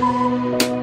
Música